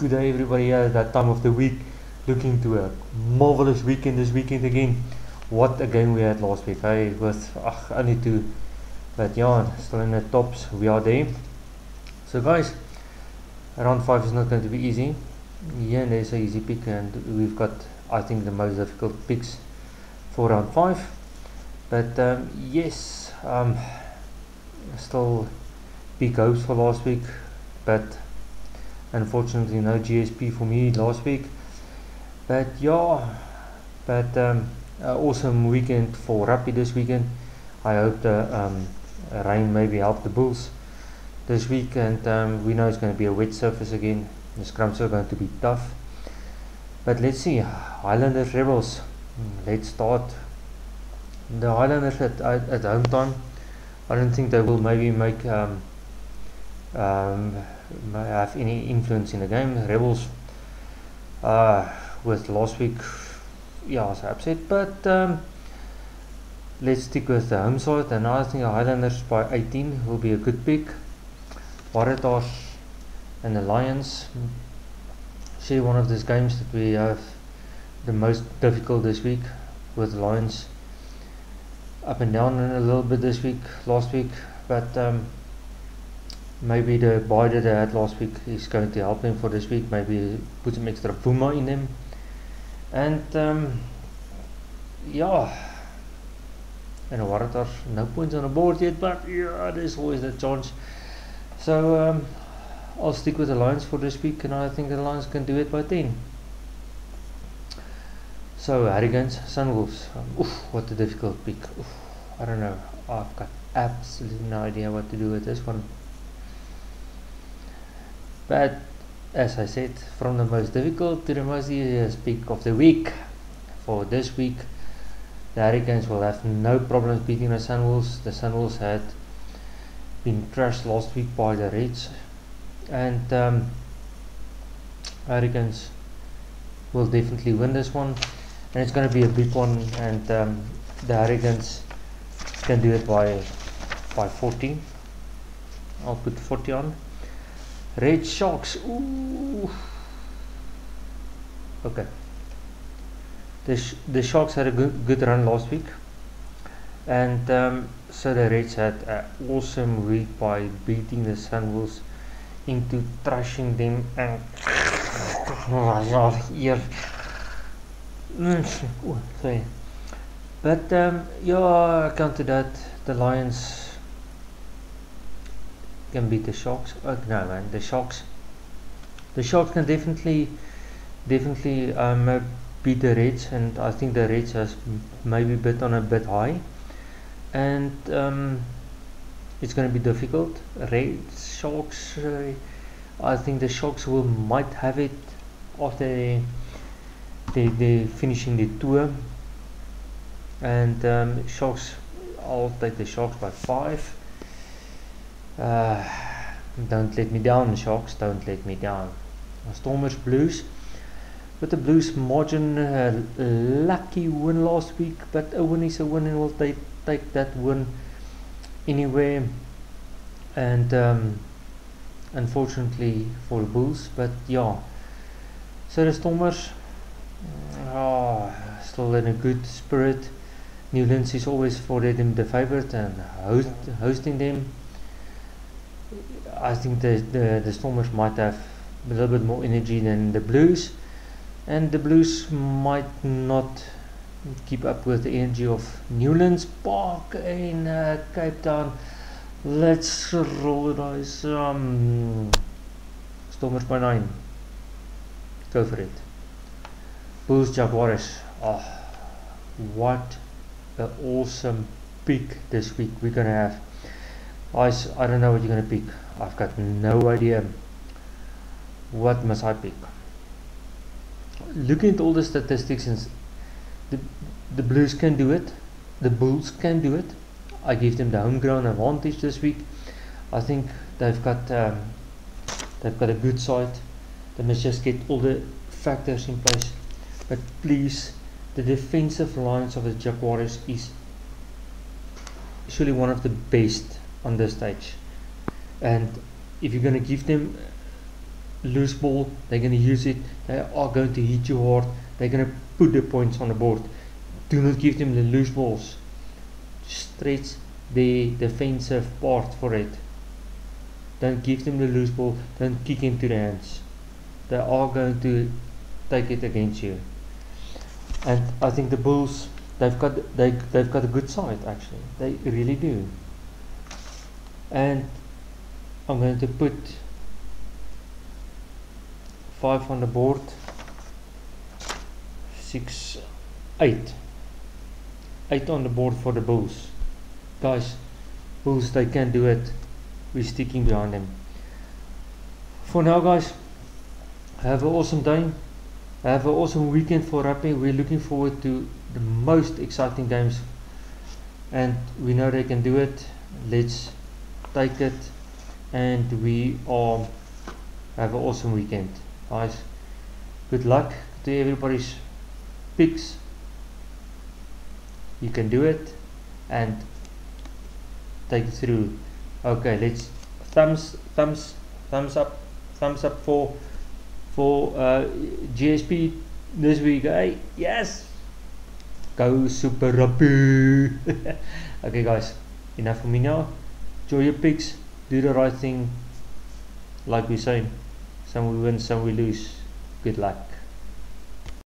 Good day, everybody. At that time of the week, looking to a marvelous weekend this weekend again. What a game we had last week, hey, with ach, only two, but yeah, still in the tops. We are there. So, guys, round five is not going to be easy. Yeah, there's an easy pick, and we've got, I think, the most difficult picks for round five. But um, yes, um, still big hopes for last week, but unfortunately no GSP for me last week. But yeah, but um, awesome weekend for Rugby this weekend. I hope the um, rain maybe helped the Bulls this week, and um, we know it's going to be a wet surface again. The scrums are going to be tough. But let's see, Highlanders Rebels. Let's start. The Highlanders at, at, at home time. I don't think they will maybe make um, um, have any influence in the game. Rebels uh, with last week, yeah, I was upset, but um, let's stick with the home side. And I think the Highlanders by 18 will be a good pick. Waratahs and the Lions. See one of these games that we have the most difficult this week with Lions up and down a little bit this week, last week, but um, maybe the bye that they had last week is going to help them for this week. Maybe put some extra Puma in them, and um, yeah. And Waratahs, no points on the board yet, but yeah, there's always that chance. So um, I'll stick with the Lions for this week, and I think the Lions can do it by 10. So Hurricanes, Sunwolves. Um, oof, what a difficult pick. Oof, I don't know. I've got absolutely no idea what to do with this one. But as I said, from the most difficult to the most easiest pick of the week. For this week, the Hurricanes will have no problems beating the Sunwolves. The Sunwolves had been crushed last week by the Reds, and um, Hurricanes will definitely win this one and it's going to be a big one and um, the Hurricanes can do it by by 40 I'll put 40 on Red Sharks Ooh. okay the, sh the Sharks had a good, good run last week and um, so the Reds had an awesome week by beating the Sunwolves into thrashing them and oh, sorry. But um, yeah, counter that the Lions can beat the Sharks. Oh, no, man, the Sharks. The Sharks can definitely, definitely um, beat the Reds, and I think the Reds has maybe bit on a bit high, and um, it's going to be difficult. Reds, Sharks. Uh, I think the Sharks will might have it after they they finishing the tour and um, Sharks I'll take the Sharks by five uh, don't let me down Sharks don't let me down Stormers Blues with the Blues margin uh, lucky win last week but a win is a win and we'll take, take that win anywhere and um, unfortunately for the Bulls but yeah so the Stormers oh, still in a good spirit. Newlands is always for them the favorite and host, hosting them. I think the, the, the Stormers might have a little bit more energy than the Blues, and the Blues might not keep up with the energy of Newlands Park in uh, Cape Town. Let's roll the dice. Um, Stormers by nine. Go for it. Bulls Jaguars. Oh, what an awesome pick this week we're gonna have. Guys, I don't know what you're gonna pick. I've got no idea. What must I pick? Looking at all the statistics, and the the Blues can do it. The Bulls can do it. I give them the home ground advantage this week. I think they've got um, they've got a good side. They must just get all the factors in place but please the defensive lines of the Jaguars is surely one of the best on this stage and if you're going to give them loose ball, they're going to use it. They are going to hit you hard. They're going to put the points on the board. Do not give them the loose balls. Stretch the defensive part for it. Don't give them the loose ball. Don't kick into the hands. They are going to take it against you. And I think the Bulls, they've got they they've got a good side actually. They really do. And I'm going to put five on the board. Six, eight. Eight on the board for the Bulls. Guys, Bulls, they can do it. We're sticking behind them. For now, guys, have an awesome day. Have an awesome weekend for rugby. We're looking forward to the most exciting games. And we know they can do it. Let's take it. And we all have an awesome weekend. Guys, good luck to everybody's picks. You can do it. And take it through. Okay, let's thumbs, thumbs, thumbs up, thumbs up for for uh, GSP this week. Hey, yes, go super rugby. okay, guys, enough for me now. Enjoy your picks. Do the right thing. Like we say, some we win, some we lose. Good luck.